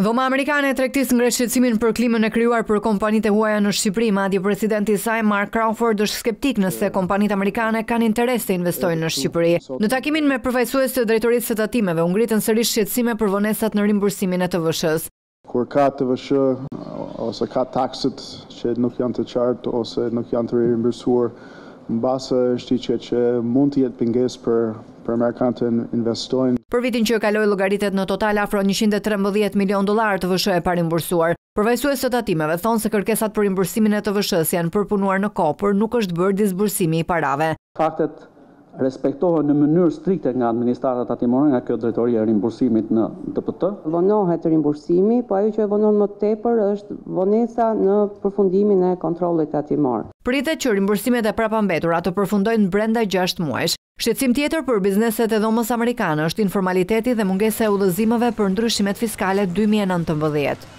Dhoma Amerikane e Tregtisë ngre shqetësimin për klimën e krijuar për kompanitë e huaja në Shqipëri, madje presidenti i saj Mark Crawford është skeptik nëse kompanitë amerikane kanë interes të investojnë në Shqipëri. Në takimin me përfaqësues të Drejtorisë së Tatimeve u ngritën sërish shqetësime për vonesat në rimbursimin e TVSH-së. Kur ka tvsh ose ka taksat që nuk janë të qartë ose nuk janë të rimbursuar mbase është diçka që mund të jetë pengesë për për amerikanët të investojnë. Për vitin që kaloi llogaritet në total afro njëqind e trembëdhjetë milionë dollarë tvsh e parimbursuar. Përfaqësues të tatimeve thonë se kërkesat për rimbursimin e tvsh-së janë përpunuar në kohë por nuk është bërë disbursimi i parave. Faktet respektohen në mënyrë strikte nga administrata tatimore, nga kjo drejtori e rimbursimit në DPT. Vonohet rimbursimi, po ajo që e vonon më tepër është vonesa në përfundimin e kontrollit tatimor. Pritet që rimbursimet e prapambetura të përfundojnë brenda gjashtë muajsh. Shqetësim tjetër për bizneset e Dhomës Amerikane është informaliteti dhe mungesa e udhëzimeve për ndryshimet fiskale dy mijë e nëntëmbëdhjetë.